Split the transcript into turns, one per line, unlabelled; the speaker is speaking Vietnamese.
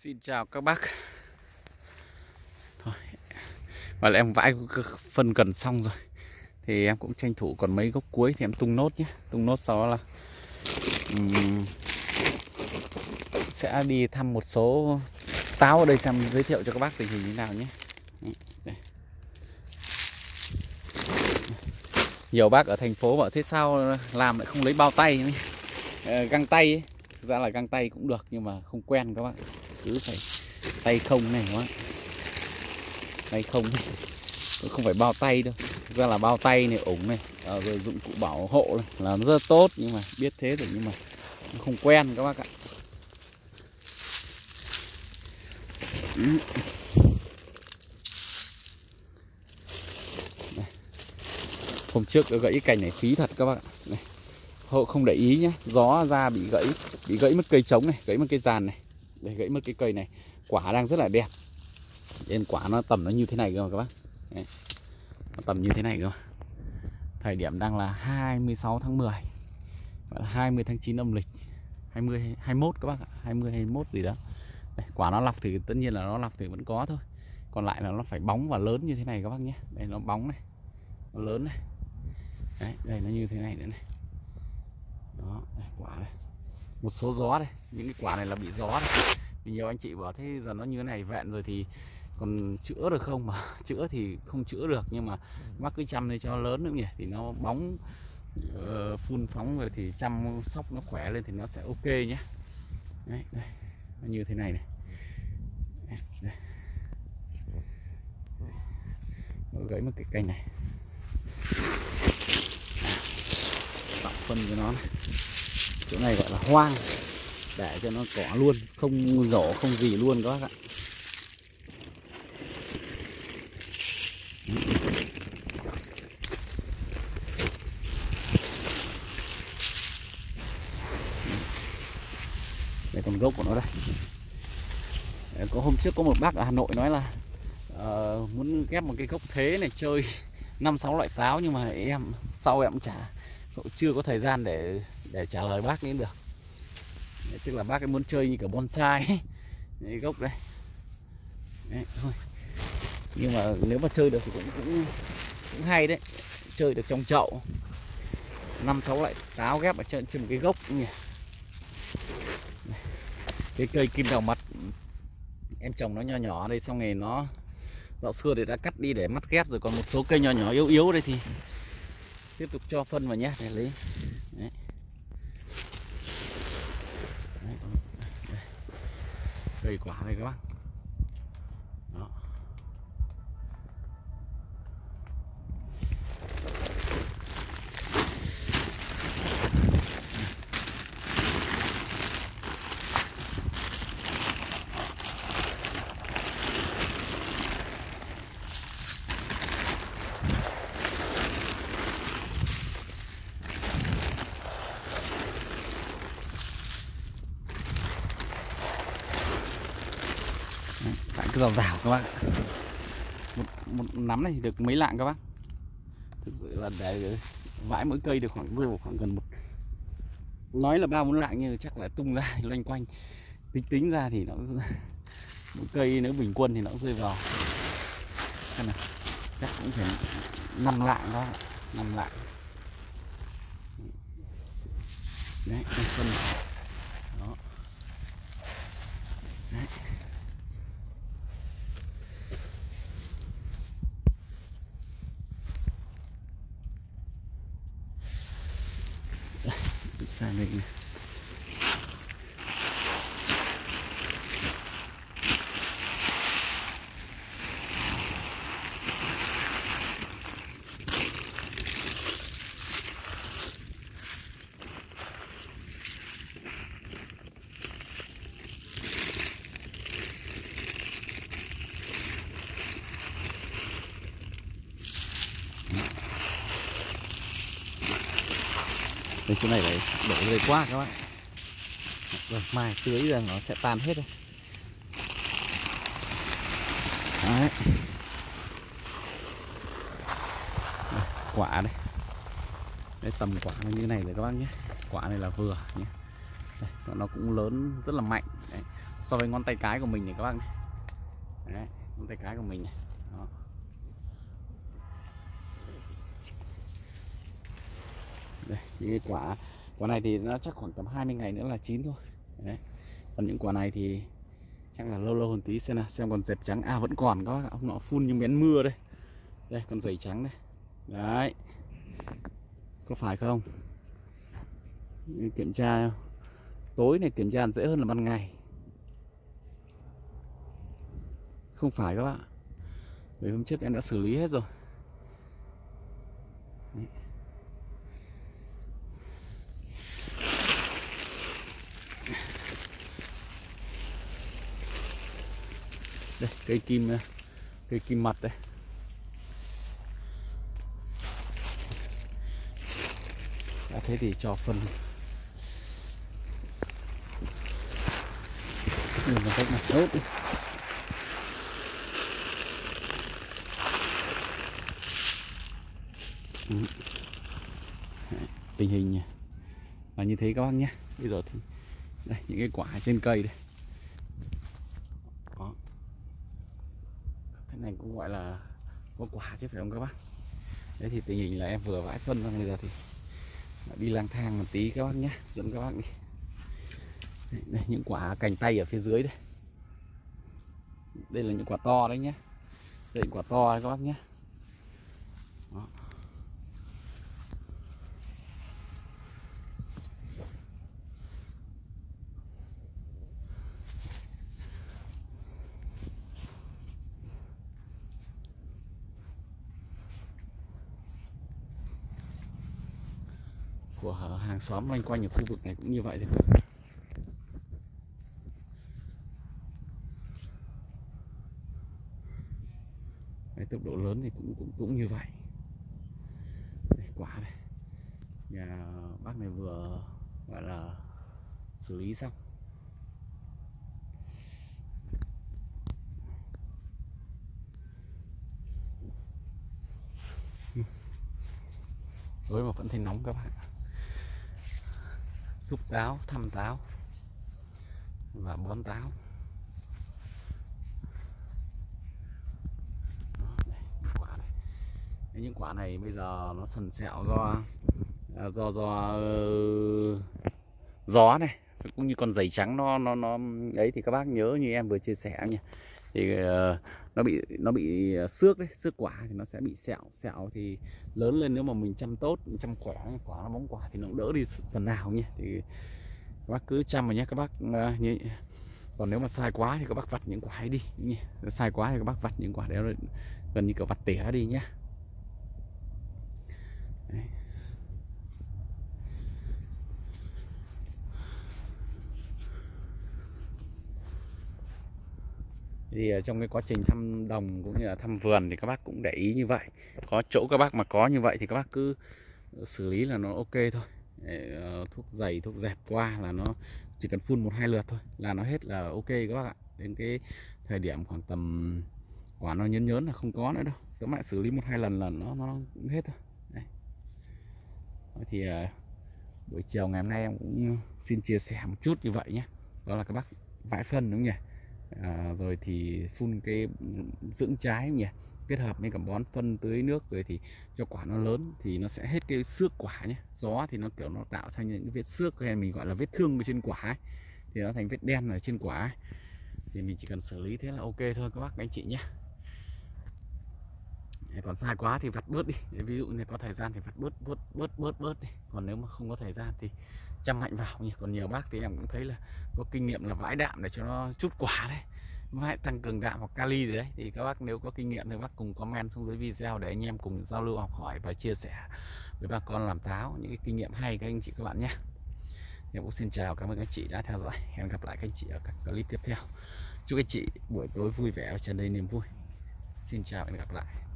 Xin chào các bác. Thôi Và em vãi phân gần xong rồi. Thì em cũng tranh thủ còn mấy gốc cuối Thì em tung nốt nhé. Tung nốt sau đó là um, Sẽ đi thăm một số táo ở đây xem giới thiệu cho các bác tình hình như nào nhé. Đây. Nhiều bác ở thành phố bảo thế sao làm lại không lấy bao tay? Ờ, găng tay ấy. Thực ra là găng tay cũng được nhưng mà không quen các bác cứ phải tay không này quá. Tay không không phải bao tay đâu. Thực ra là bao tay này ủng này. À, rồi dụng cụ bảo hộ này. Là nó rất tốt nhưng mà biết thế rồi nhưng mà không quen các bác ạ. Hôm trước gãy cành này phí thật các bác ạ. Này. Hộ không để ý nhé gió ra bị gãy bị gãy mất cây trống này gãy mất cây giàn này để gãy mất cái cây này. Quả đang rất là đẹp. Nên quả nó tầm nó như thế này cơ mà các bác. Đấy. nó tầm như thế này cơ mà. Thời điểm đang là 26 tháng 10 và 20 tháng 9 âm lịch. 20 21 các bác ạ. 20 21 gì đó. Đây, quả nó lọc thì tất nhiên là nó lọc thì vẫn có thôi. Còn lại là nó phải bóng và lớn như thế này các bác nhé. Đây nó bóng này. Nó lớn này. Đấy, đây nó như thế này nữa này. Đó đây, quả này một số gió đây những cái quả này là bị gió đây. Vì nhiều anh chị bảo thế giờ nó như thế này vẹn rồi thì còn chữa được không? Mà chữa thì không chữa được nhưng mà bác cứ chăm đi cho nó lớn nữa nhỉ? Thì nó bóng uh, phun phóng rồi thì chăm sóc nó khỏe lên thì nó sẽ ok nhé. Đấy, đây nó như thế này này. Đây. Nó gãy một cái cành này. Tạo phân cho nó này chỗ này gọi là hoang để cho nó cỏ luôn không rổ không gì luôn các bác ạ đây còn gốc của nó đây. Có hôm trước có một bác ở Hà Nội nói là uh, muốn ghép một cái gốc thế này chơi năm sáu loại táo nhưng mà em sau em chả chưa có thời gian để để trả lời bác ấy được. Đấy, tức là bác ấy muốn chơi như kiểu bonsai ấy. Đấy, gốc đây đấy, thôi. Nhưng mà nếu mà chơi được thì cũng cũng cũng hay đấy. Chơi được trong chậu. Năm sáu loại táo ghép ở trên trên một cái gốc nhỉ. Cái cây kim đào mặt em trồng nó nho nhỏ đây xong ngày nó dạo xưa thì đã cắt đi để mắt ghép rồi còn một số cây nhỏ nhỏ yếu yếu đây thì tiếp tục cho phân vào nhé để lấy Đấy. Đấy. Đây cây quả đây các bác đó cứ rào rào các bác một, một nắm này thì được mấy lạng các bác? Thực sự là để vãi mỗi cây được khoảng rơi khoảng gần một. Nói là ba bốn lạng nhưng chắc là tung ra loanh quanh. Tính tính ra thì nó Mỗi cây nếu bình quân thì nó rơi vào. Thế này Chắc cũng phải 5 lạng đó 5 lạng. Đấy, phân Đó. Đấy. stunning. Đây chỗ này phải đổ về quá các bạn. Rồi mai tưới ra nó sẽ tan hết rồi. Đấy. Đây, Quả đây. Đây tầm quả nó như này rồi các bác nhé. Quả này là vừa nhé. Đây, Nó cũng lớn rất là mạnh. Đấy. so với ngón tay cái của mình này các bác này. Đấy, ngón tay cái của mình này. Đó. Đây, những cái quả quả này thì nó chắc khoảng tầm 20 ngày nữa là chín thôi. Đấy. còn những quả này thì chắc là lâu lâu hơn tí xem nào xem còn dẹp trắng. À vẫn còn các bác ạ nó phun như miếng mưa đây. Đây con dày trắng đây. Đấy. Có phải không? Kiểm tra tối này kiểm tra dễ hơn là ban ngày. Không phải các bạn vì hôm trước em đã xử lý hết rồi đây cây kim cây kim mặt đấy. đã thế thì cho phân. Nhìn một cách mặt tốt đi. Ừ. Tình hình là như thế các bác nhé. Bây giờ thì, đây, những cái quả trên cây đây. Cái này cũng gọi là có quả chứ phải không các bác? Đấy thì tình hình là em vừa vãi phân xong bây giờ thì đi lang thang một tí các bác nhé dẫn các bác đi. Đây, đây những quả cành tay ở phía dưới đây. Đây là những quả to đấy nhé. Đây những quả to đấy các bác nhé. Của hàng xóm loanh quanh ở khu vực này cũng như vậy thôi. Đấy, tốc độ lớn thì cũng cũng cũng như vậy. Đây, quả đây. Nhà bác này vừa gọi là xử lý xong. Rồi mà vẫn thấy nóng các bạn thúc táo thăm táo và bón táo. Những quả này. Bây giờ nó sần sẹo do à, do do uh, gió này cũng như con giày trắng nó nó nó ấy thì các bác nhớ như em vừa chia sẻ nhỉ thì uh, nó bị nó bị ờ, xước đấy xước quả thì nó sẽ bị sẹo sẹo thì lớn lên nếu mà mình chăm tốt chăm khỏe quả nó bóng quả thì nó cũng đỡ đi phần nào nhé thì các bác cứ chăm vào nhé các bác uh, như còn nếu mà sai quá thì các bác vặt những quả ấy đi nhé sai quá thì các bác vặt những quả đấy gần như kiểu vặt tỉa đi nhé Đấy. Thì ờ, trong cái quá trình thăm đồng cũng như là thăm vườn thì các bác cũng để ý như vậy. Có chỗ các bác mà có như vậy thì các bác cứ ờ, xử lý là nó ok thôi. Ờ, thuốc dày, thuốc dẹp qua là nó chỉ cần phun một hai lượt thôi là nó hết là ok các bác ạ. Đến cái thời điểm khoảng tầm, quả nó nhớn nhớn là không có nữa đâu. Các bạn xử lý một hai lần là nó nó cũng hết thôi Đây. thì buổi chiều ngày hôm nay em cũng xin chia sẻ một chút như vậy nhé. Đó là các bác vãi phân, đúng không nhỉ? À, rồi thì phun cái dưỡng trái nhỉ kết hợp với cả bón phân tưới nước rồi thì cho quả nó lớn thì nó sẽ hết cái xước quả nhé gió thì nó kiểu nó tạo thành những cái vết xước hay mình gọi là vết thương ở trên quả ấy. thì nó thành vết đen ở trên quả ấy. thì mình chỉ cần xử lý thế là ok thôi các bác các anh chị nhé còn sai quá thì vặt bớt đi. Ví dụ như có thời gian thì vặt bớt bớt bớt bớt bớt đi. Còn nếu mà không có thời gian thì chăm mạnh vào nhỉ. Còn nhiều bác thì em cũng thấy là có kinh nghiệm là vãi đạm để cho nó chút quả đấy. Vãi tăng cường đạm hoặc kali gì đấy. Thì các bác nếu có kinh nghiệm thì bác cùng comment xuống dưới video để anh em cùng giao lưu, học hỏi và chia sẻ với bà con làm táo. Những cái kinh nghiệm hay các anh chị, các bạn nhé. Em cũng xin chào, cảm ơn các chị đã theo dõi. Hẹn gặp lại các anh chị ở các clip tiếp theo. Chúc các chị buổi tối vui vẻ và tràn đầy niềm vui. Xin chào và hẹn gặp lại.